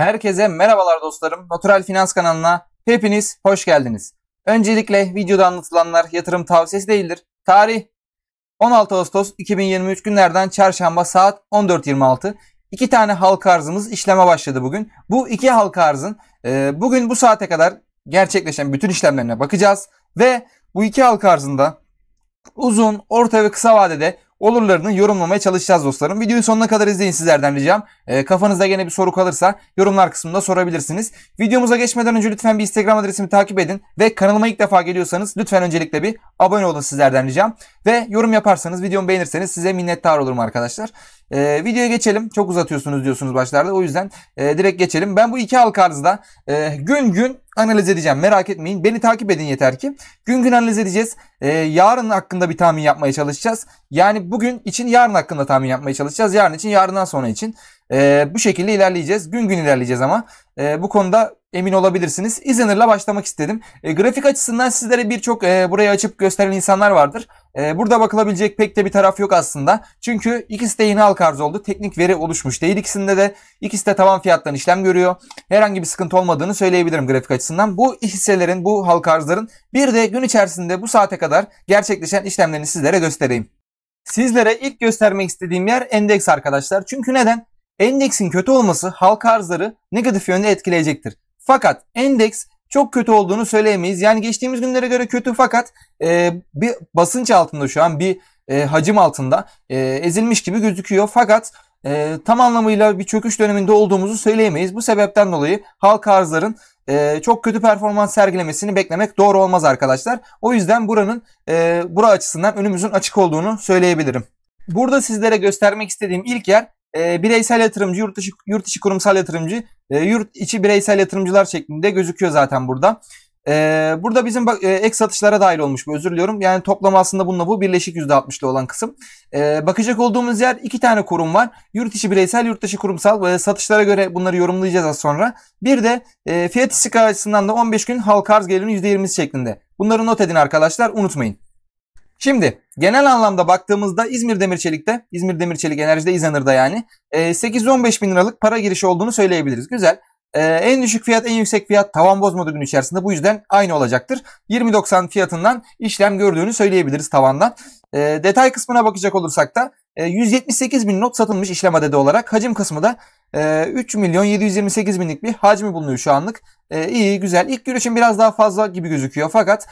Herkese merhabalar dostlarım. Natural Finans kanalına hepiniz hoş geldiniz. Öncelikle videoda anlatılanlar yatırım tavsiyesi değildir. Tarih 16 Ağustos 2023 günlerden çarşamba saat 14.26. İki tane halka arzımız işleme başladı bugün. Bu iki halka arzın e, bugün bu saate kadar gerçekleşen bütün işlemlerine bakacağız. Ve bu iki halka arzında uzun, orta ve kısa vadede olurlarını yorumlamaya çalışacağız dostlarım. Videoyu sonuna kadar izleyin sizlerden ricam. E, kafanızda gene bir soru kalırsa yorumlar kısmında sorabilirsiniz. Videomuza geçmeden önce lütfen bir Instagram adresimi takip edin. Ve kanalıma ilk defa geliyorsanız lütfen öncelikle bir abone olun sizlerden ricam. Ve yorum yaparsanız videomu beğenirseniz size minnettar olurum arkadaşlar. E, videoya geçelim. Çok uzatıyorsunuz diyorsunuz başlarda. O yüzden e, direkt geçelim. Ben bu iki halka arzda e, gün gün analiz edeceğim. Merak etmeyin. Beni takip edin yeter ki. Gün gün analiz edeceğiz. E, yarın hakkında bir tahmin yapmaya çalışacağız. Yani bugün için yarın hakkında tahmin yapmaya çalışacağız. Yarın için yarından sonra için. E, bu şekilde ilerleyeceğiz. Gün gün ilerleyeceğiz ama. E, bu konuda emin olabilirsiniz. Izener'la başlamak istedim. E, grafik açısından sizlere birçok e, burayı açıp gösteren insanlar vardır. E, burada bakılabilecek pek de bir taraf yok aslında. Çünkü ikisi de yeni halka arz oldu. Teknik veri oluşmuş değil ikisinde de. İkisi de tavan fiyattan işlem görüyor. Herhangi bir sıkıntı olmadığını söyleyebilirim grafik açısından. Bu hisselerin, bu halka arzların bir de gün içerisinde bu saate kadar gerçekleşen işlemlerini sizlere göstereyim. Sizlere ilk göstermek istediğim yer endeks arkadaşlar. Çünkü neden? Endeksin kötü olması halka arzları negatif yönde etkileyecektir. Fakat endeks çok kötü olduğunu söyleyemeyiz. Yani geçtiğimiz günlere göre kötü fakat e, bir basınç altında şu an bir e, hacim altında e, ezilmiş gibi gözüküyor. Fakat e, tam anlamıyla bir çöküş döneminde olduğumuzu söyleyemeyiz. Bu sebepten dolayı halka arzların e, çok kötü performans sergilemesini beklemek doğru olmaz arkadaşlar. O yüzden buranın e, bura açısından önümüzün açık olduğunu söyleyebilirim. Burada sizlere göstermek istediğim ilk yer e, bireysel yatırımcı, yurt dışı, yurt içi kurumsal yatırımcı, e, yurt içi bireysel yatırımcılar şeklinde gözüküyor zaten burada. E, burada bizim e, ek satışlara dahil olmuş bu özür diliyorum. Yani toplam aslında bununla bu birleşik %60'lı olan kısım. E, bakacak olduğumuz yer iki tane kurum var. Yurt içi bireysel, yurt dışı kurumsal. E, satışlara göre bunları yorumlayacağız az sonra. Bir de e, fiyat istikrar açısından da 15 gün halka arz gelirinin %20'si şeklinde. Bunları not edin arkadaşlar unutmayın. Şimdi genel anlamda baktığımızda İzmir Demirçelik'te, İzmir Demirçelik Enerji'de İzanır'da yani 8-15 bin liralık para girişi olduğunu söyleyebiliriz. Güzel. Ee, en düşük fiyat en yüksek fiyat tavan bozmadı gün içerisinde. Bu yüzden aynı olacaktır. 20.90 fiyatından işlem gördüğünü söyleyebiliriz tavandan. Ee, detay kısmına bakacak olursak da 178 bin not satılmış işlem adedi olarak. Hacim kısmı da 3 milyon 728 binlik bir hacmi bulunuyor şu anlık. İyi güzel. İlk görüşüm biraz daha fazla gibi gözüküyor. Fakat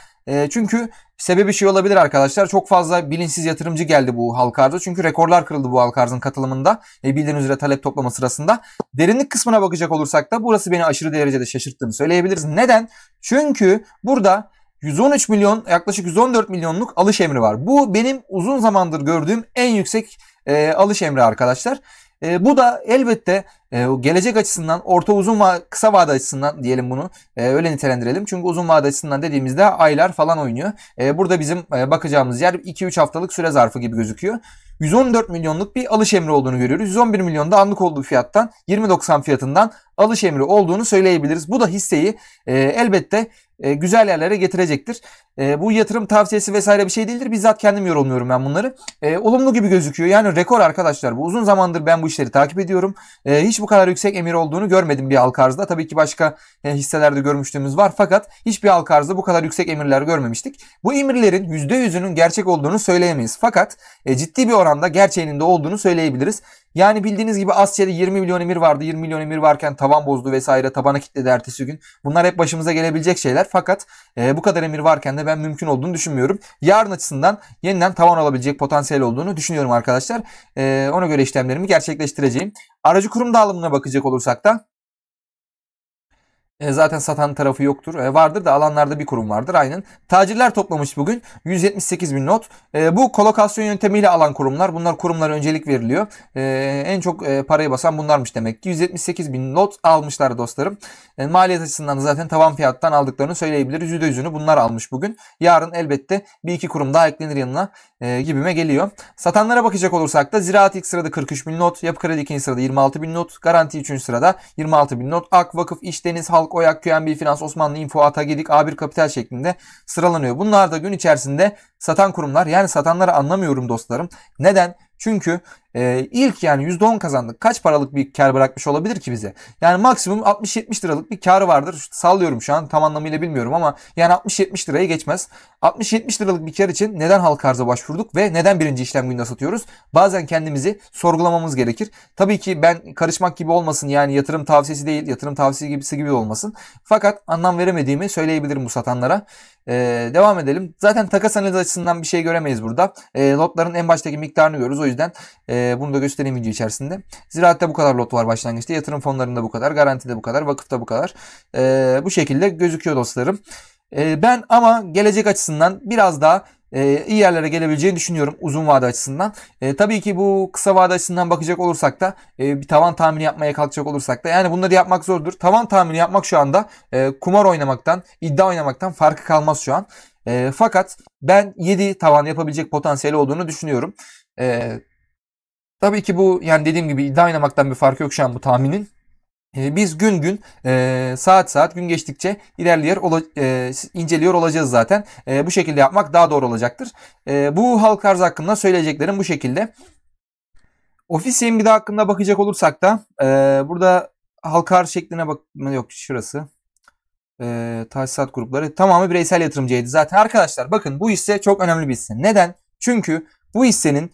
çünkü sebebi şey olabilir arkadaşlar. Çok fazla bilinçsiz yatırımcı geldi bu halka arzı. Çünkü rekorlar kırıldı bu halka arzın katılımında. Bildiğiniz üzere talep toplama sırasında. Derinlik kısmına bakacak olursak da burası beni aşırı derecede şaşırttığını söyleyebiliriz. Neden? Çünkü burada 113 milyon yaklaşık 114 milyonluk alış emri var. Bu benim uzun zamandır gördüğüm en yüksek e, alış emri arkadaşlar. E, bu da elbette e, gelecek açısından orta uzun va kısa vade açısından diyelim bunu e, öyle nitelendirelim. Çünkü uzun vade açısından dediğimizde aylar falan oynuyor. E, burada bizim e, bakacağımız yer 2-3 haftalık süre zarfı gibi gözüküyor. 114 milyonluk bir alış emri olduğunu görüyoruz. 111 milyonda anlık olduğu fiyattan 20.90 fiyatından alış emri olduğunu söyleyebiliriz. Bu da hisseyi e, elbette e, güzel yerlere getirecektir. E, bu yatırım tavsiyesi vesaire bir şey değildir. Bizzat kendim yorumluyorum ben bunları. E, olumlu gibi gözüküyor. Yani rekor arkadaşlar bu. Uzun zamandır ben bu işleri takip ediyorum. E, hiç bu kadar yüksek emir olduğunu görmedim bir halka arzda. Tabii ki başka e, hisselerde görmüştüğümüz var. Fakat hiçbir halka arzda bu kadar yüksek emirler görmemiştik. Bu emirlerin %100'ünün gerçek olduğunu söyleyemeyiz. Fakat e, ciddi bir oranda gerçeğinin de olduğunu söyleyebiliriz. Yani bildiğiniz gibi Asya'da 20 milyon emir vardı. 20 milyon emir varken tavan bozdu vesaire. Tabana kilitledi ertesi gün. Bunlar hep başımıza gelebilecek şeyler. Fakat e, bu kadar emir varken de ben mümkün olduğunu düşünmüyorum. Yarın açısından yeniden tavan alabilecek potansiyel olduğunu düşünüyorum arkadaşlar. E, ona göre işlemlerimi gerçekleştireceğim. Aracı kurum dağılımına bakacak olursak da e, zaten satan tarafı yoktur. E, vardır da alanlarda bir kurum vardır aynen. Tacirler toplamış bugün 178 bin not. E, bu kolokasyon yöntemiyle alan kurumlar. Bunlar kurumlara öncelik veriliyor. E, en çok e, parayı basan bunlarmış demek ki. 178 bin not almışlar dostlarım. E, maliyet açısından zaten tavan fiyattan aldıklarını söyleyebiliriz. %100'ünü bunlar almış bugün. Yarın elbette bir iki kurum daha eklenir yanına e, gibime geliyor. Satanlara bakacak olursak da Ziraat ilk sırada 43 bin not. Yapı Kredi ikinci sırada 26 bin not. Garanti üçüncü sırada 26 bin not. Ak, Vakıf, İş, Deniz, Halk, Oyak, QNB Finans, Osmanlı, Info, Ata, Gedik, A1 Kapital şeklinde sıralanıyor. Bunlar da gün içerisinde satan kurumlar. Yani satanları anlamıyorum dostlarım. Neden? Çünkü e, ilk yani %10 kazandık. Kaç paralık bir kar bırakmış olabilir ki bize? Yani maksimum 60-70 liralık bir karı vardır. Sallıyorum şu an tam anlamıyla bilmiyorum ama yani 60-70 liraya geçmez. 60-70 liralık bir kar için neden halka arza başvurduk ve neden birinci işlem gününde satıyoruz? Bazen kendimizi sorgulamamız gerekir. Tabii ki ben karışmak gibi olmasın yani yatırım tavsiyesi değil, yatırım tavsiyesi gibisi gibi olmasın. Fakat anlam veremediğimi söyleyebilirim bu satanlara. Ee, devam edelim. Zaten takas analizi açısından bir şey göremeyiz burada. Ee, lotların en baştaki miktarını görürüz. O yüzden e, bunu da göstereyim video içerisinde. Ziraatte bu kadar lot var başlangıçta. Yatırım fonlarında bu kadar. Garantide bu kadar. Vakıfta bu kadar. Ee, bu şekilde gözüküyor dostlarım. Ee, ben ama gelecek açısından biraz daha e, iyi yerlere gelebileceğini düşünüyorum uzun vade açısından. E, tabii ki bu kısa vade açısından bakacak olursak da e, bir tavan tahmini yapmaya kalkacak olursak da yani bunları yapmak zordur. Tavan tahmini yapmak şu anda e, kumar oynamaktan, iddia oynamaktan farkı kalmaz şu an. E, fakat ben 7 tavan yapabilecek potansiyeli olduğunu düşünüyorum. E, tabii ki bu yani dediğim gibi iddia oynamaktan bir farkı yok şu an bu tahminin. Ee, biz gün gün e, saat saat gün geçtikçe ilerliyor e, inceliyor olacağız zaten. E, bu şekilde yapmak daha doğru olacaktır. Bu halk arz hakkında söyleyeceklerim bu şekilde. Ofis bir daha hakkında bakacak olursak da burada halk arz şekline bak yok şurası. Tahsisat grupları tamamı bireysel yatırımcıydı. Zaten arkadaşlar bakın bu hisse çok önemli bir hisse. Neden? Çünkü bu hissenin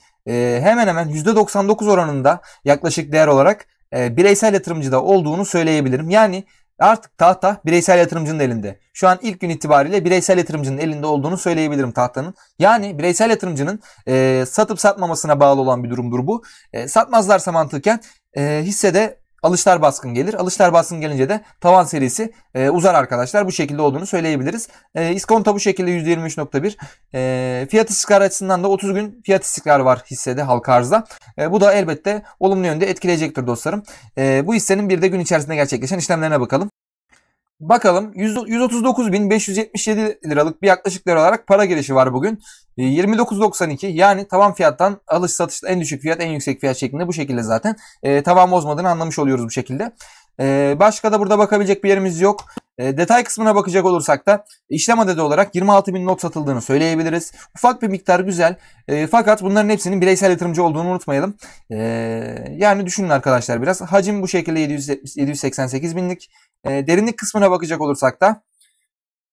hemen hemen %99 oranında yaklaşık değer olarak e, bireysel yatırımcıda olduğunu söyleyebilirim. Yani artık tahta bireysel yatırımcının elinde. Şu an ilk gün itibariyle bireysel yatırımcının elinde olduğunu söyleyebilirim tahtanın. Yani bireysel yatırımcının e, satıp satmamasına bağlı olan bir durumdur bu. E, satmazlarsa mantıken e, hissede alışlar baskın gelir. Alışlar baskın gelince de tavan serisi e, uzar arkadaşlar. Bu şekilde olduğunu söyleyebiliriz. E, iskonto bu şekilde %23.1. E, fiyat istikrarı açısından da 30 gün fiyat istikrarı var hissede halka arzda. E, bu da elbette olumlu yönde etkileyecektir dostlarım. E, bu hissenin bir de gün içerisinde gerçekleşen işlemlerine bakalım. Bakalım 139.577 liralık bir yaklaşık lira olarak para girişi var bugün. 29.92 e, yani tavan fiyattan alış satışta en düşük fiyat en yüksek fiyat şeklinde bu şekilde zaten e, tavan bozmadığını anlamış oluyoruz bu şekilde. E, başka da burada bakabilecek bir yerimiz yok. E, detay kısmına bakacak olursak da işlem adedi olarak 26 bin not satıldığını söyleyebiliriz. Ufak bir miktar güzel. E, fakat bunların hepsinin bireysel yatırımcı olduğunu unutmayalım. E, yani düşünün arkadaşlar biraz. Hacim bu şekilde 770, 788 binlik. E, derinlik kısmına bakacak olursak da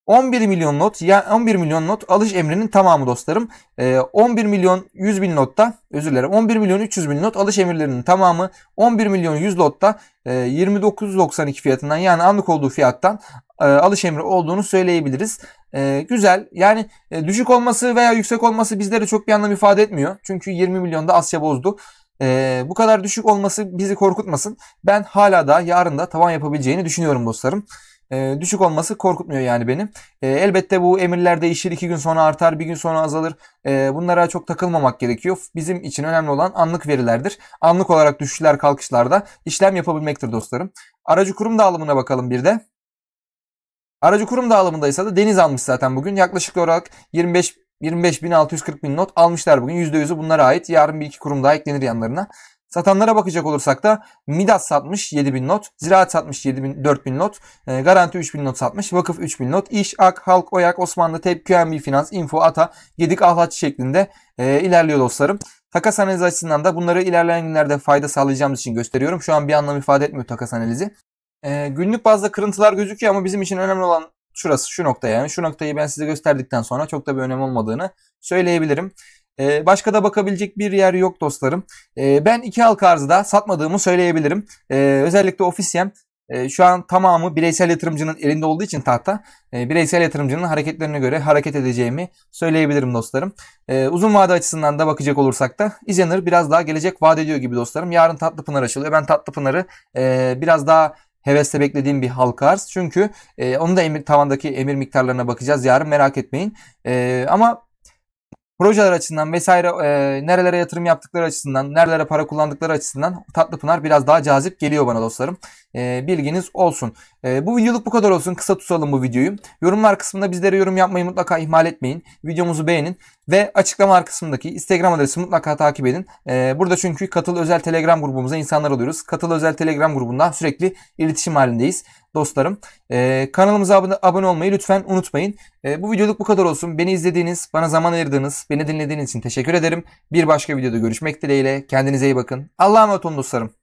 11 milyon not ya 11 milyon not alış emrinin tamamı dostlarım. E, 11 milyon 100 bin notta özür dilerim 11 milyon 300 bin not alış emirlerinin tamamı 11 milyon 100 lotta e, 29.92 fiyatından yani anlık olduğu fiyattan e, alış emri olduğunu söyleyebiliriz. E, güzel yani e, düşük olması veya yüksek olması bizlere çok bir anlam ifade etmiyor. Çünkü 20 milyonda Asya bozdu. E, bu kadar düşük olması bizi korkutmasın. Ben hala da yarın da tavan yapabileceğini düşünüyorum dostlarım. E, düşük olması korkutmuyor yani benim. E, elbette bu emirler değişir. iki gün sonra artar, bir gün sonra azalır. E, bunlara çok takılmamak gerekiyor. Bizim için önemli olan anlık verilerdir. Anlık olarak düşüşler kalkışlarda işlem yapabilmektir dostlarım. Aracı kurum dağılımına bakalım bir de. Aracı kurum dağılımındaysa da Deniz almış zaten bugün. Yaklaşık olarak 25 25.640 bin not almışlar bugün. %100'ü bunlara ait. Yarın bir iki kurum daha eklenir yanlarına. Satanlara bakacak olursak da Midas satmış 7000 not, Ziraat satmış 7000 4000 not, e, Garanti 3000 not satmış, Vakıf 3000 not, İş, Ak, Halk, Oyak, Osmanlı, TEP, QNB Finans, Info, Ata, Gedik, Ahlatçı şeklinde e, ilerliyor dostlarım. Takas analizi açısından da bunları ilerleyen günlerde fayda sağlayacağımız için gösteriyorum. Şu an bir anlam ifade etmiyor takas analizi. E, günlük bazda kırıntılar gözüküyor ama bizim için önemli olan şurası, şu nokta yani. Şu noktayı ben size gösterdikten sonra çok da bir önem olmadığını söyleyebilirim. Ee, başka da bakabilecek bir yer yok dostlarım. Ee, ben iki halka arzda satmadığımı söyleyebilirim. Ee, özellikle ofisyem e, şu an tamamı bireysel yatırımcının elinde olduğu için tahta e, bireysel yatırımcının hareketlerine göre hareket edeceğimi söyleyebilirim dostlarım. Uzun vade açısından da bakacak olursak da izlenir biraz daha gelecek vaat ediyor gibi dostlarım. Yarın Tatlı Pınar açılıyor. Ben Tatlı Pınar'ı e, biraz daha hevesle beklediğim bir halka arz. Çünkü e, da emir, tavandaki emir miktarlarına bakacağız yarın merak etmeyin. E, ama projeler açısından vesaire e, nerelere yatırım yaptıkları açısından, nerelere para kullandıkları açısından Tatlıpınar biraz daha cazip geliyor bana dostlarım. E, bilginiz olsun. E, bu videoluk bu kadar olsun. Kısa tutalım bu videoyu. Yorumlar kısmında bizlere yorum yapmayı mutlaka ihmal etmeyin. Videomuzu beğenin. Ve açıklama kısmındaki Instagram adresi mutlaka takip edin. Ee, burada çünkü katıl özel Telegram grubumuza insanlar oluyoruz. Katıl özel Telegram grubundan sürekli iletişim halindeyiz dostlarım. Ee, kanalımıza abone, abone olmayı lütfen unutmayın. Ee, bu videoluk bu kadar olsun. Beni izlediğiniz, bana zaman ayırdığınız, beni dinlediğiniz için teşekkür ederim. Bir başka videoda görüşmek dileğiyle. Kendinize iyi bakın. Allah'a emanet olun dostlarım.